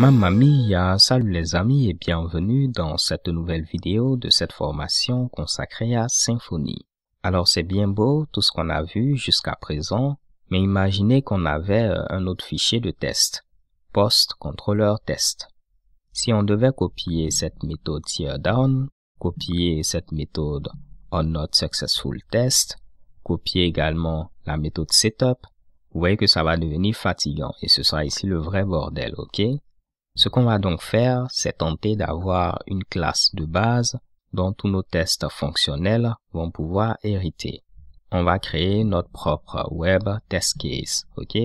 Mamma mia, salut les amis et bienvenue dans cette nouvelle vidéo de cette formation consacrée à Symfony. Alors c'est bien beau tout ce qu'on a vu jusqu'à présent, mais imaginez qu'on avait euh, un autre fichier de test, post controller test. Si on devait copier cette méthode teardown, copier cette méthode on not successful test, copier également la méthode setup, vous voyez que ça va devenir fatigant et ce sera ici le vrai bordel, ok? Ce qu'on va donc faire, c'est tenter d'avoir une classe de base dont tous nos tests fonctionnels vont pouvoir hériter. On va créer notre propre web test case, ok?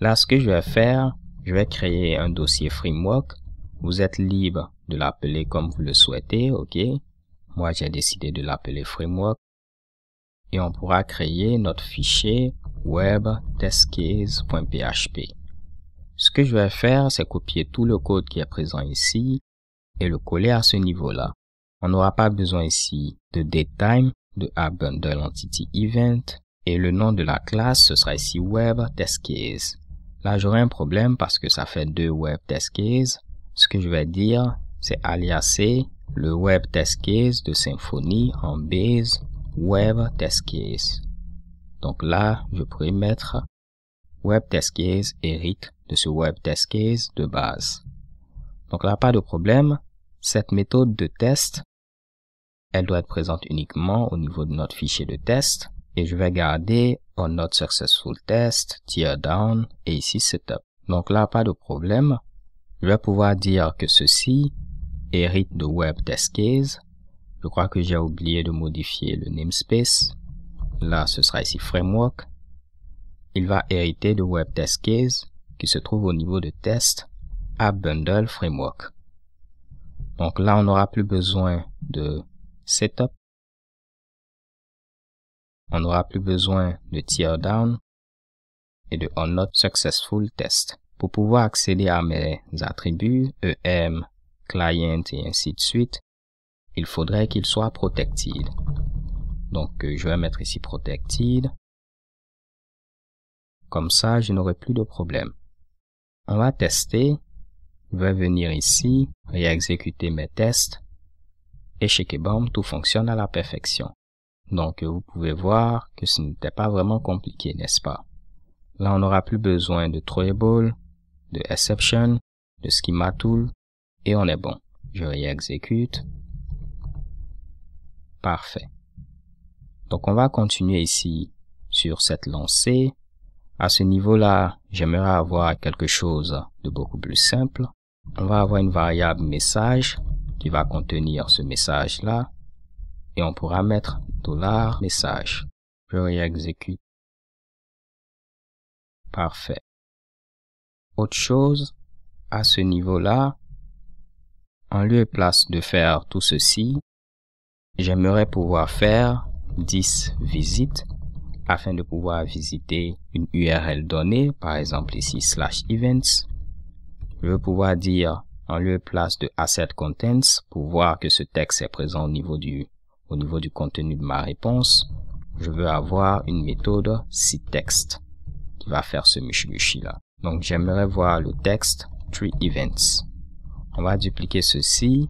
Là, ce que je vais faire, je vais créer un dossier framework. Vous êtes libre de l'appeler comme vous le souhaitez, ok? Moi, j'ai décidé de l'appeler framework. Et on pourra créer notre fichier web testcase.php. Ce que je vais faire, c'est copier tout le code qui est présent ici et le coller à ce niveau-là. On n'aura pas besoin ici de datetime, de event et le nom de la classe, ce sera ici web testcase. Là, j'aurai un problème parce que ça fait deux web testcase. Ce que je vais dire, c'est aliaser le web testcase de Symfony en base web testcase. Donc là, je pourrais mettre web test case hérite de ce web test case de base. Donc là, pas de problème. Cette méthode de test, elle doit être présente uniquement au niveau de notre fichier de test. Et je vais garder on not successful test, tear down et ici setup. Donc là, pas de problème. Je vais pouvoir dire que ceci hérite de web test case. Je crois que j'ai oublié de modifier le namespace. Là, ce sera ici framework. Il va hériter de web test case qui se trouve au niveau de test app bundle framework. Donc là, on n'aura plus besoin de setup. On n'aura plus besoin de tear down et de on successful test. Pour pouvoir accéder à mes attributs EM, client et ainsi de suite, il faudrait qu'il soit protected. Donc, euh, je vais mettre ici protected. Comme ça, je n'aurai plus de problème. On va tester. Je vais venir ici, réexécuter mes tests. Et chez Kebom, tout fonctionne à la perfection. Donc, vous pouvez voir que ce n'était pas vraiment compliqué, n'est-ce pas? Là, on n'aura plus besoin de throwable, de exception, de schema tool, et on est bon. Je réexécute. Parfait. Donc on va continuer ici sur cette lancée. À ce niveau-là, j'aimerais avoir quelque chose de beaucoup plus simple. On va avoir une variable message qui va contenir ce message-là et on pourra mettre $message. Je réexécute. Parfait. Autre chose, à ce niveau-là, en lieu place de faire tout ceci, j'aimerais pouvoir faire 10 visites afin de pouvoir visiter une URL donnée, par exemple ici slash events. Je veux pouvoir dire en lieu place de asset contents pour voir que ce texte est présent au niveau du, au niveau du contenu de ma réponse. Je veux avoir une méthode siteText qui va faire ce mushi là. Donc j'aimerais voir le texte tree events. On va dupliquer ceci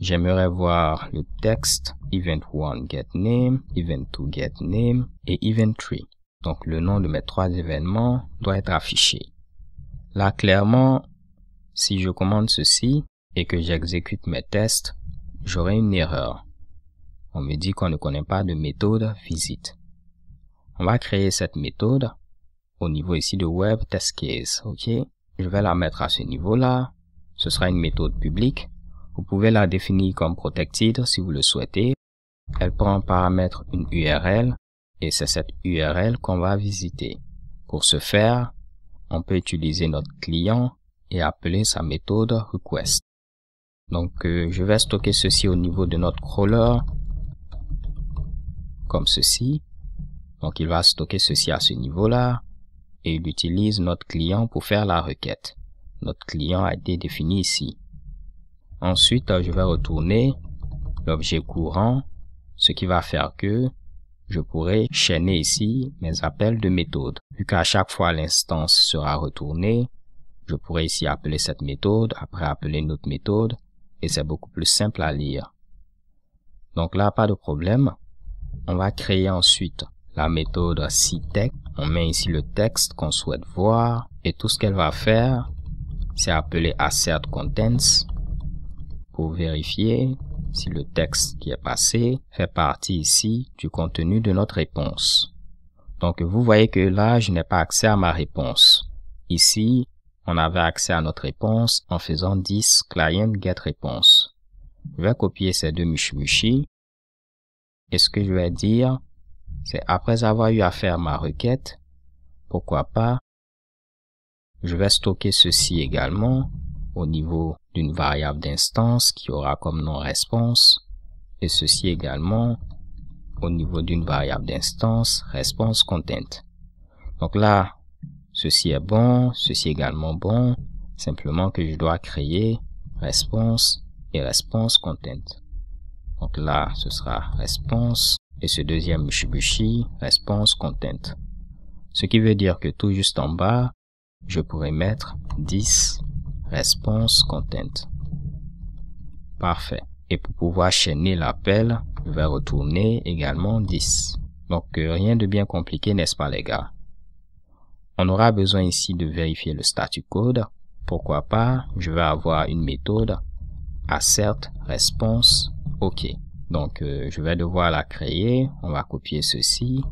J'aimerais voir le texte event1 get name, event2 get name et event3. Donc le nom de mes trois événements doit être affiché. Là clairement, si je commande ceci et que j'exécute mes tests, j'aurai une erreur. On me dit qu'on ne connaît pas de méthode visite. On va créer cette méthode au niveau ici de web test case, ok? Je vais la mettre à ce niveau-là. Ce sera une méthode publique vous pouvez la définir comme protected si vous le souhaitez. Elle prend en paramètre une URL et c'est cette URL qu'on va visiter. Pour ce faire, on peut utiliser notre client et appeler sa méthode request. Donc, euh, je vais stocker ceci au niveau de notre crawler comme ceci. Donc, il va stocker ceci à ce niveau-là et il utilise notre client pour faire la requête. Notre client a été défini ici. Ensuite, je vais retourner l'objet courant, ce qui va faire que je pourrai chaîner ici mes appels de méthode. Vu qu'à chaque fois l'instance sera retournée, Je pourrais ici appeler cette méthode, après appeler une autre méthode, et c'est beaucoup plus simple à lire. Donc là, pas de problème. On va créer ensuite la méthode cText. On met ici le texte qu'on souhaite voir et tout ce qu'elle va faire, c'est appeler assert contents pour vérifier si le texte qui est passé fait partie ici du contenu de notre réponse. Donc vous voyez que là, je n'ai pas accès à ma réponse. Ici, on avait accès à notre réponse en faisant 10 client get réponse. Je vais copier ces deux mushimushi. Et ce que je vais dire, c'est après avoir eu à faire ma requête, pourquoi pas, je vais stocker ceci également au niveau d'une variable d'instance qui aura comme nom réponse et ceci également au niveau d'une variable d'instance response content. Donc là, ceci est bon, ceci également bon, simplement que je dois créer response et response content. Donc là, ce sera response et ce deuxième Mushibushi response content. Ce qui veut dire que tout juste en bas, je pourrais mettre 10 response content. Parfait. Et pour pouvoir chaîner l'appel, je vais retourner également 10. Donc euh, rien de bien compliqué, n'est-ce pas les gars? On aura besoin ici de vérifier le statut code. Pourquoi pas, je vais avoir une méthode assert response OK. Donc euh, je vais devoir la créer. On va copier ceci,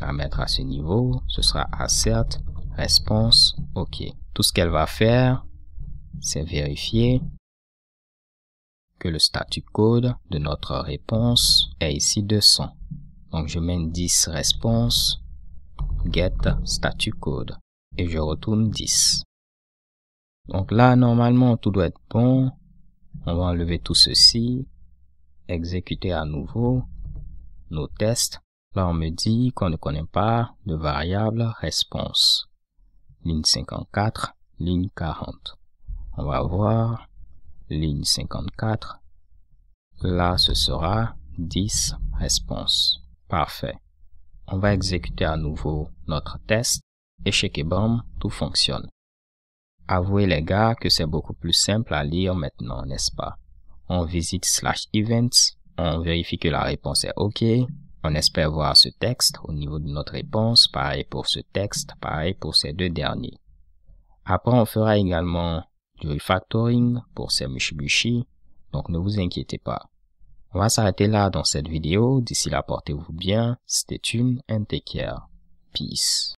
la mettre à ce niveau. Ce sera assert response OK. Tout ce qu'elle va faire, c'est vérifier que le statut code de notre réponse est ici 200. Donc je mets 10 réponse get statut code et je retourne 10. Donc là, normalement, tout doit être bon. On va enlever tout ceci, exécuter à nouveau nos tests. Là, on me dit qu'on ne connaît pas de variable réponse. Ligne 54, ligne 40. On va voir ligne 54. Là, ce sera 10 réponses. Parfait. On va exécuter à nouveau notre test et chez Kebam, tout fonctionne. Avouez les gars que c'est beaucoup plus simple à lire maintenant, n'est-ce pas? On visite slash events, on vérifie que la réponse est OK, on espère voir ce texte au niveau de notre réponse, pareil pour ce texte, pareil pour ces deux derniers. Après, on fera également du refactoring pour ces Mushibushi, donc ne vous inquiétez pas. On va s'arrêter là dans cette vidéo. D'ici là, portez-vous bien. Stay tuned and. Peace.